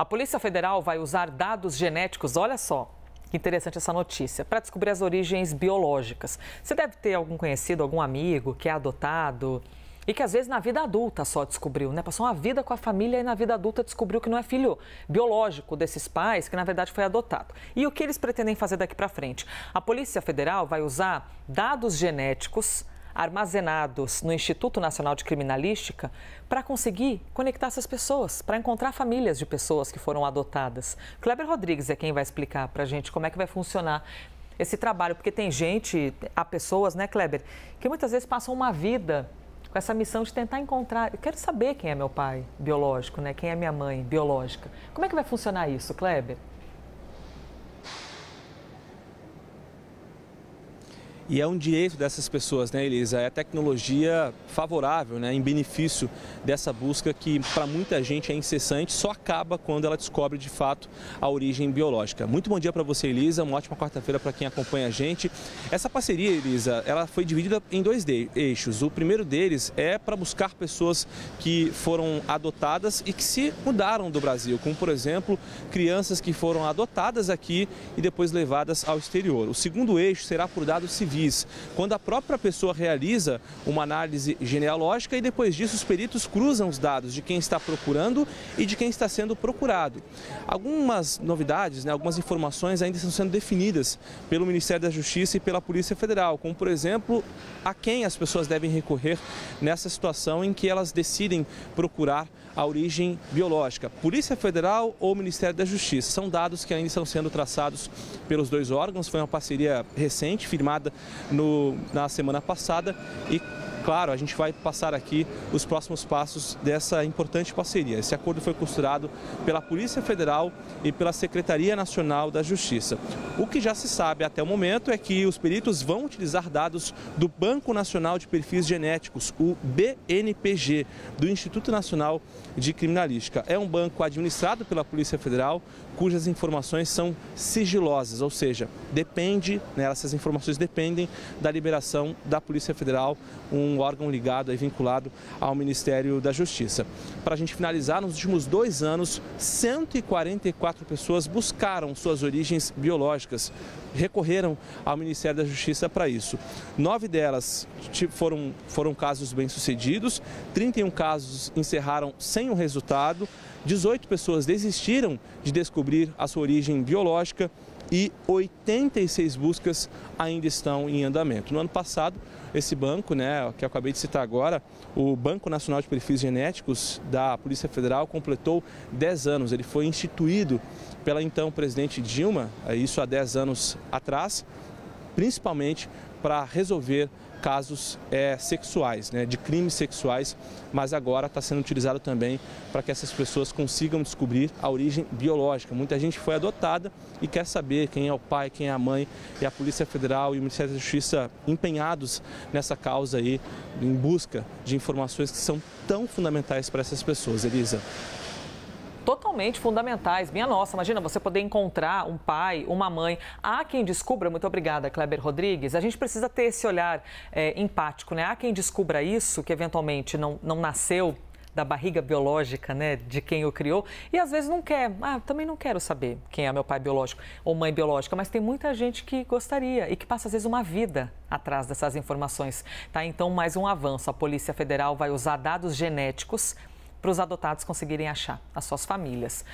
A Polícia Federal vai usar dados genéticos, olha só, que interessante essa notícia. Para descobrir as origens biológicas. Você deve ter algum conhecido, algum amigo que é adotado e que às vezes na vida adulta só descobriu, né? Passou uma vida com a família e na vida adulta descobriu que não é filho biológico desses pais, que na verdade foi adotado. E o que eles pretendem fazer daqui para frente? A Polícia Federal vai usar dados genéticos armazenados no Instituto Nacional de Criminalística para conseguir conectar essas pessoas, para encontrar famílias de pessoas que foram adotadas. Kleber Rodrigues é quem vai explicar para a gente como é que vai funcionar esse trabalho, porque tem gente, há pessoas, né, Kleber, que muitas vezes passam uma vida com essa missão de tentar encontrar. Eu quero saber quem é meu pai biológico, né? Quem é minha mãe biológica. Como é que vai funcionar isso, Kleber? E é um direito dessas pessoas, né, Elisa? É a tecnologia favorável, né, em benefício dessa busca que para muita gente é incessante, só acaba quando ela descobre de fato a origem biológica. Muito bom dia para você, Elisa. Uma ótima quarta-feira para quem acompanha a gente. Essa parceria, Elisa, ela foi dividida em dois eixos. O primeiro deles é para buscar pessoas que foram adotadas e que se mudaram do Brasil, como por exemplo, crianças que foram adotadas aqui e depois levadas ao exterior. O segundo eixo será por dados civis quando a própria pessoa realiza uma análise genealógica e depois disso os peritos cruzam os dados de quem está procurando e de quem está sendo procurado. Algumas novidades, né, algumas informações ainda estão sendo definidas pelo Ministério da Justiça e pela Polícia Federal, como por exemplo, a quem as pessoas devem recorrer nessa situação em que elas decidem procurar a origem biológica, Polícia Federal ou Ministério da Justiça. São dados que ainda estão sendo traçados pelos dois órgãos, foi uma parceria recente, firmada no, na semana passada e claro, a gente vai passar aqui os próximos passos dessa importante parceria. Esse acordo foi costurado pela Polícia Federal e pela Secretaria Nacional da Justiça. O que já se sabe até o momento é que os peritos vão utilizar dados do Banco Nacional de Perfis Genéticos, o BNPG, do Instituto Nacional de Criminalística. É um banco administrado pela Polícia Federal, cujas informações são sigilosas, ou seja, depende, né, essas informações dependem da liberação da Polícia Federal, órgão ligado e vinculado ao Ministério da Justiça. Para a gente finalizar, nos últimos dois anos, 144 pessoas buscaram suas origens biológicas, recorreram ao Ministério da Justiça para isso. Nove delas foram, foram casos bem-sucedidos, 31 casos encerraram sem o resultado, 18 pessoas desistiram de descobrir a sua origem biológica e 86 buscas ainda estão em andamento. No ano passado, esse banco, né, que eu acabei de citar agora, o Banco Nacional de Perfis Genéticos da Polícia Federal completou 10 anos. Ele foi instituído pela então presidente Dilma, isso há 10 anos atrás, principalmente para resolver casos é, sexuais, né, de crimes sexuais, mas agora está sendo utilizado também para que essas pessoas consigam descobrir a origem biológica. Muita gente foi adotada e quer saber quem é o pai, quem é a mãe, e a Polícia Federal e o Ministério da Justiça empenhados nessa causa aí, em busca de informações que são tão fundamentais para essas pessoas. Elisa totalmente fundamentais. Minha nossa, imagina você poder encontrar um pai, uma mãe. Há quem descubra, muito obrigada, Kleber Rodrigues. A gente precisa ter esse olhar é, empático, né? Há quem descubra isso, que eventualmente não, não nasceu da barriga biológica, né, de quem o criou, e às vezes não quer. Ah, também não quero saber quem é meu pai biológico ou mãe biológica, mas tem muita gente que gostaria e que passa às vezes uma vida atrás dessas informações, tá? Então, mais um avanço. A Polícia Federal vai usar dados genéticos para os adotados conseguirem achar as suas famílias.